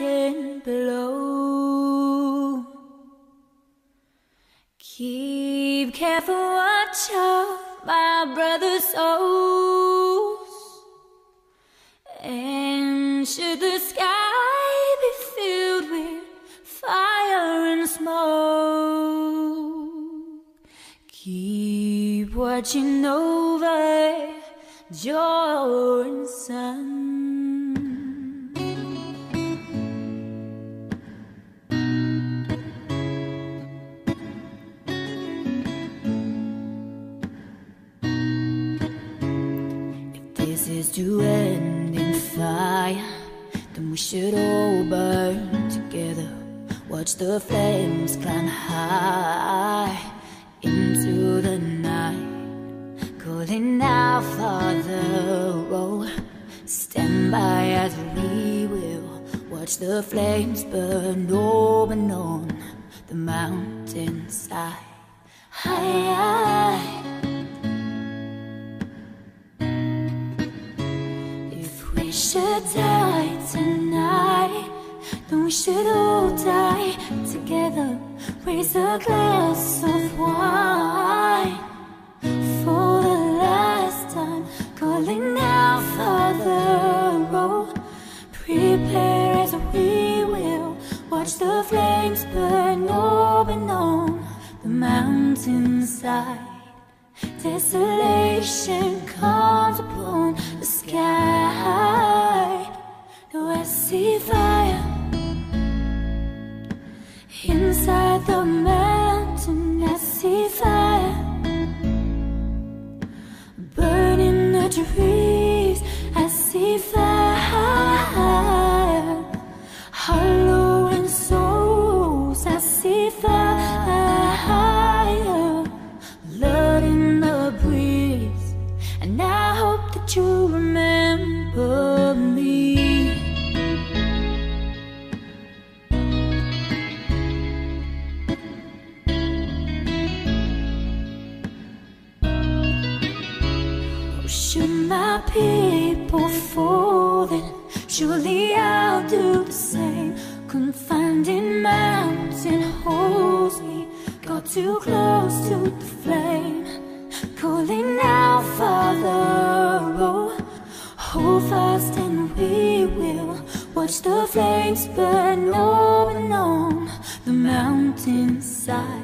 mountain below. Keep careful watch of my brother's souls. And should the sky be filled with fire and smoke, keep watching over your to end in fire, then we should all burn together. Watch the flames climb high into the night, calling out, Father, oh, stand by as we will watch the flames burn open on the mountainside. High. If we should die tonight, then we should all die together. Raise a glass of wine for the last time, calling out Father. Oh, prepare as we will watch the flames burn open on the mountainside. Desolation comes upon the sky. Surely I'll do the same. Confined mountain holes, we got too close to the flame. Calling out, Father, oh, hold fast and we will watch the flames burn open on the mountainside.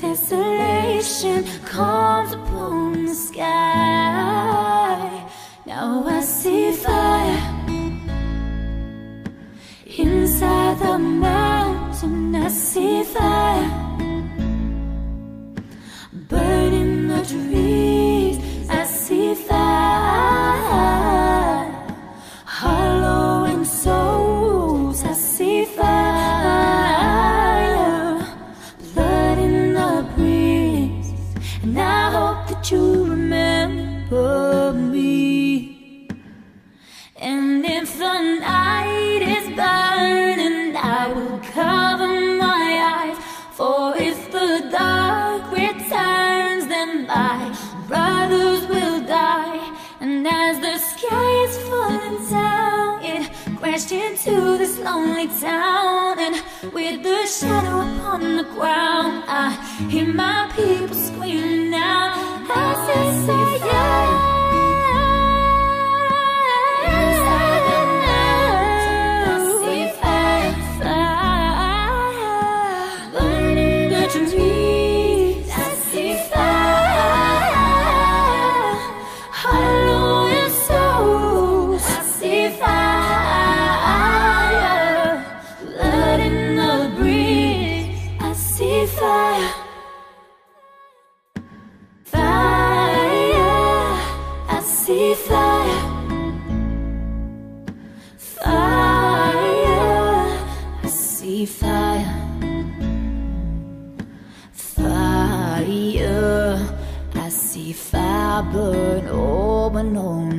Desolation comes upon the sky. Now I see fire mountain. I see fire burning the trees. I see fire hollowing souls. I see fire blood in the breeze, and I hope that you remember me. And if the night is burning, I will cover my eyes. For if the dark returns, then my brothers will die. And as the sky is falling down, it crashed into this lonely town. And with the shadow upon the ground, I hear my people screaming out as they say, yeah. Fire. Fire, I see fire burn open on the